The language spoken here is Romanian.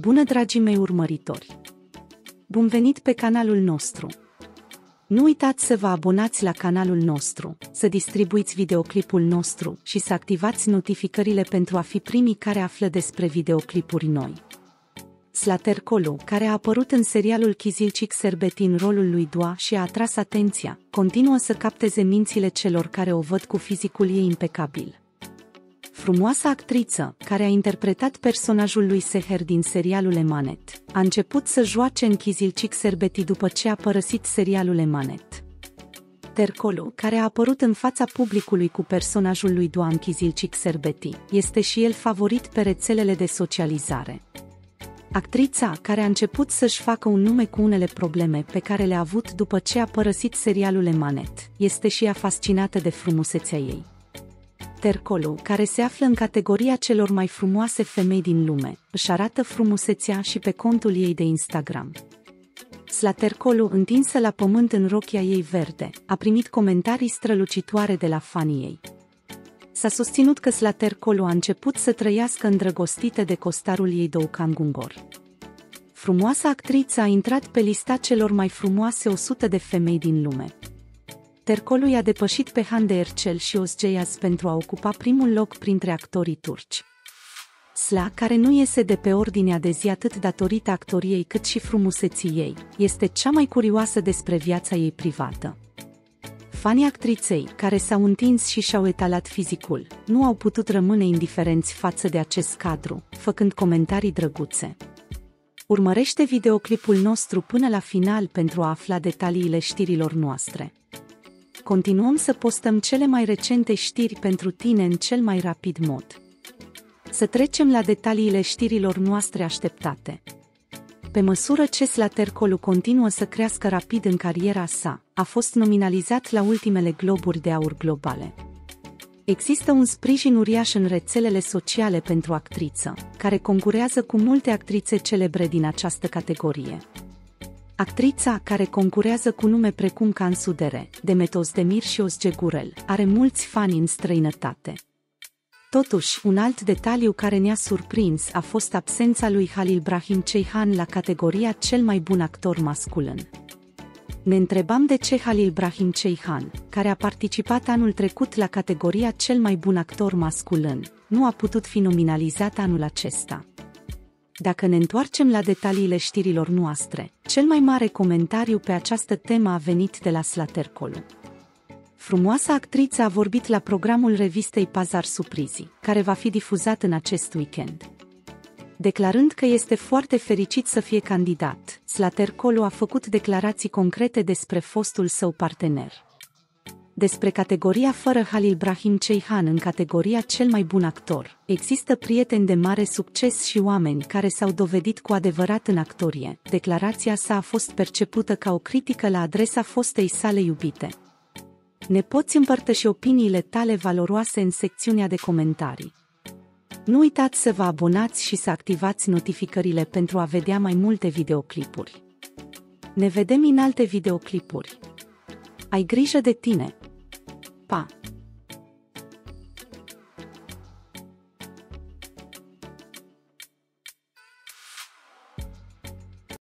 Bună dragii mei urmăritori! Bun venit pe canalul nostru! Nu uitați să vă abonați la canalul nostru, să distribuiți videoclipul nostru și să activați notificările pentru a fi primii care află despre videoclipuri noi. Slater Colu, care a apărut în serialul Chizilcic Serbeti în rolul lui Dua și a atras atenția, continuă să capteze mințile celor care o văd cu fizicul ei impecabil. Frumoasa actriță, care a interpretat personajul lui Seher din serialul Emanet, a început să joace în Chizilcic Serbeti după ce a părăsit serialul Emanet. Tercolo, care a apărut în fața publicului cu personajul lui Doan Chizilcic Serbeti, este și el favorit pe rețelele de socializare. Actrița, care a început să-și facă un nume cu unele probleme pe care le-a avut după ce a părăsit serialul Emanet, este și ea fascinată de frumusețea ei. Tercolo, care se află în categoria celor mai frumoase femei din lume, își arată frumusețea și pe contul ei de Instagram. Slatercolo, întinsă la pământ în rochia ei verde, a primit comentarii strălucitoare de la fanii ei. S-a susținut că Slatercolo a început să trăiască îndrăgostită de costarul ei Doucan Gungor. Frumoasa actriță a intrat pe lista celor mai frumoase 100 de femei din lume. Tercolu i-a depășit pe Hande Ercel și Ozgeias pentru a ocupa primul loc printre actorii turci. Sla, care nu iese de pe ordinea de zi atât datorită actoriei cât și frumuseții ei, este cea mai curioasă despre viața ei privată. Fanii actriței, care s-au întins și și-au etalat fizicul, nu au putut rămâne indiferenți față de acest cadru, făcând comentarii drăguțe. Urmărește videoclipul nostru până la final pentru a afla detaliile știrilor noastre continuăm să postăm cele mai recente știri pentru tine în cel mai rapid mod. Să trecem la detaliile știrilor noastre așteptate. Pe măsură ce Slatercolu continuă să crească rapid în cariera sa, a fost nominalizat la ultimele globuri de aur globale. Există un sprijin uriaș în rețelele sociale pentru actriță, care concurează cu multe actrițe celebre din această categorie. Actrița, care concurează cu nume precum Can Sudere, Demet Ozdemir și Ozge Gurel, are mulți fani în străinătate. Totuși, un alt detaliu care ne-a surprins a fost absența lui Halil Brahim Ceyhan la categoria cel mai bun actor masculin. Ne întrebam de ce Halil Brahim Ceyhan, care a participat anul trecut la categoria cel mai bun actor masculin, nu a putut fi nominalizat anul acesta. Dacă ne întoarcem la detaliile știrilor noastre, cel mai mare comentariu pe această temă a venit de la Slatercolu. Frumoasa actriță a vorbit la programul revistei Pazar Suprizi, care va fi difuzat în acest weekend. Declarând că este foarte fericit să fie candidat, Slatercolu a făcut declarații concrete despre fostul său partener despre categoria fără Halil Brahim Ceyhan în categoria cel mai bun actor. Există prieteni de mare succes și oameni care s-au dovedit cu adevărat în actorie. Declarația sa a fost percepută ca o critică la adresa fostei sale iubite. Ne poți împărtăși opiniile tale valoroase în secțiunea de comentarii. Nu uitați să vă abonați și să activați notificările pentru a vedea mai multe videoclipuri. Ne vedem în alte videoclipuri. Ai grijă de tine! Pa!